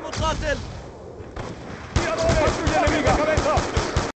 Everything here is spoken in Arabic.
مقاتل